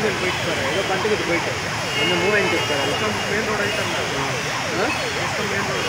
ರೋಡಿಂದ ಬಿಡ್ತಾರೆ ಇದು ಕಂಟಿಗೆ ಒಂದು ಇನ್ನು ಮೂವೆಂಟ್ ಇರ್ತಾರೆ ಮೇನ್ ರೋಡ್ ಐತೆ ಮೇನ್ ರೋಡ್